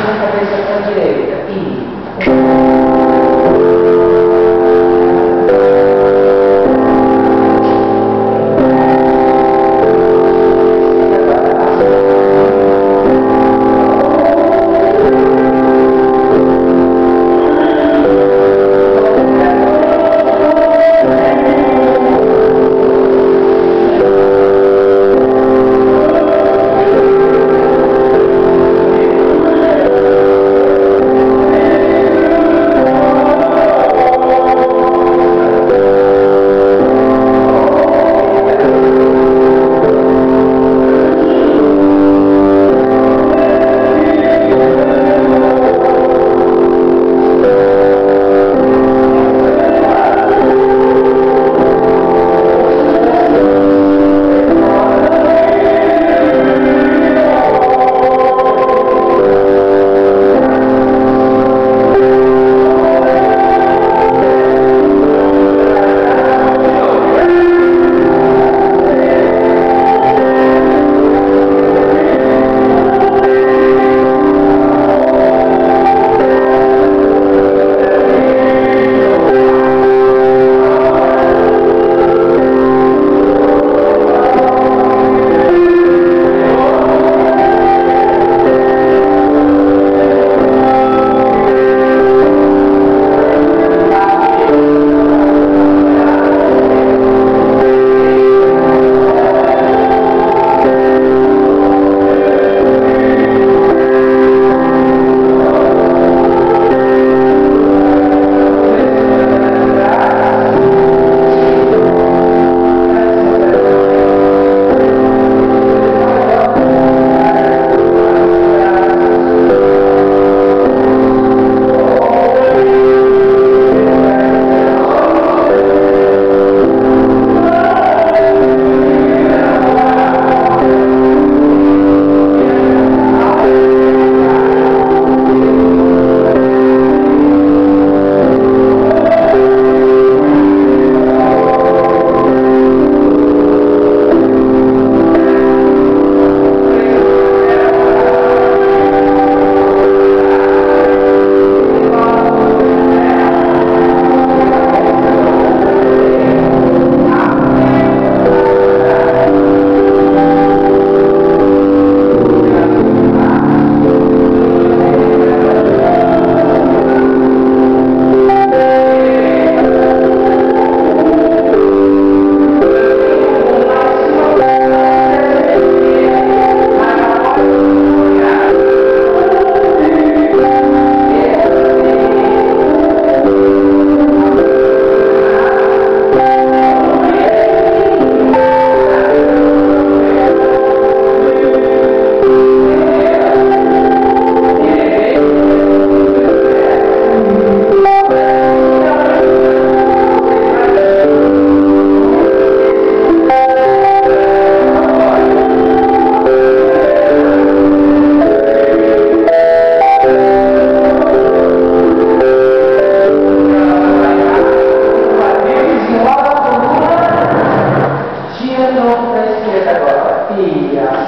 una cabeza con derecha. Y...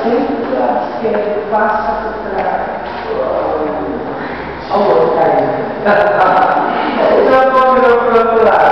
gira a cabeça para a direita e Thank